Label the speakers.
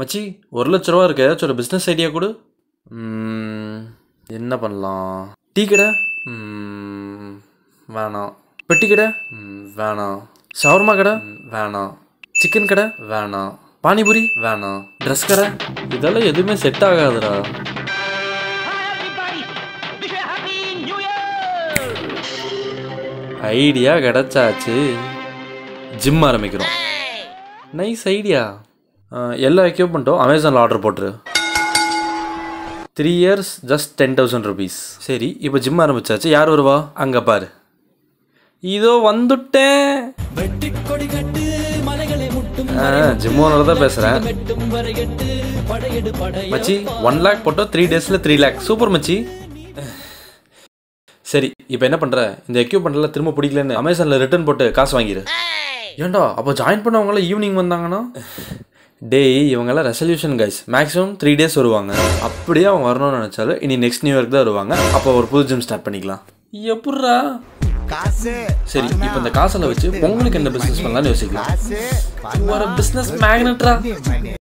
Speaker 1: மச்சி ஒரு லட்ச ரூபா இருக்கு. ஏதாச்சும் ஒரு பிஸ்னஸ் ஐடியா கொடு. என்ன பண்ணலாம்? டீ கடை? வேணாம். பெட்டி கடை? வேணாம். ஷவர்மா கடை? வேணாம். சிக்கன் கடை? வேணாம். பானிபூரி? வேணாம். ட்ரெஸ் கடை? இதெல்லாம் எதுவுமே செட் ஆகாதுடா. ஐடியா கிடச்சாச்சு. ஜிம் ஆரம்பிக்கிறோம். நைஸ் ஐடியா எல்லா எக்யூப்மெண்ட்டும் அமேசானில் ஆர்டர் போட்டுரு. Three years just ten thousand rupees சரி இப்போ ஜிம் ஆரம்பிச்சாச்சு. யார் வருவா? அங்கே பாரு. இதோ வந்துட்டேன். ஜிம் ஓனர் தான் பேசுகிறேன் மச்சி ஒன் லேக் போட்டோம் த்ரீ டேஸில் த்ரீ லேக் சூப்பர் மச்சி. சரி இப்போ என்ன பண்ணுற இந்த எக்யூப்மெண்ட்லாம் திரும்ப பிடிக்கலன்னு அமேசானில் ரிட்டர்ன் போட்டு காசு வாங்கிடு ஏன்டா அப்போ ஜாயின் பண்ணவங்களாம் ஈவினிங் வந்தாங்கன்னா டேய் இவங்கெல்லாம் resolution guys maximum three days வருவாங்க. அப்படியே அவங்க வரணும்னு நினச்சாலும் இனி நெக்ஸ்ட் நியூ இயர்க்கு தான் வருவாங்க. அப்போ ஒரு புது ஜிம் ஸ்டார்ட் பண்ணிக்கலாம். எப்பட்றா?
Speaker 2: காசு.
Speaker 1: சரி இப்போ இந்த காசெல்லாம் வச்சு பொங்கலுக்கு என்ன பிஸ்னஸ் பண்ணலாம்னு யோசிக்கலாம். ஒரு பிஸ்னஸ் மேக்னெட்ரா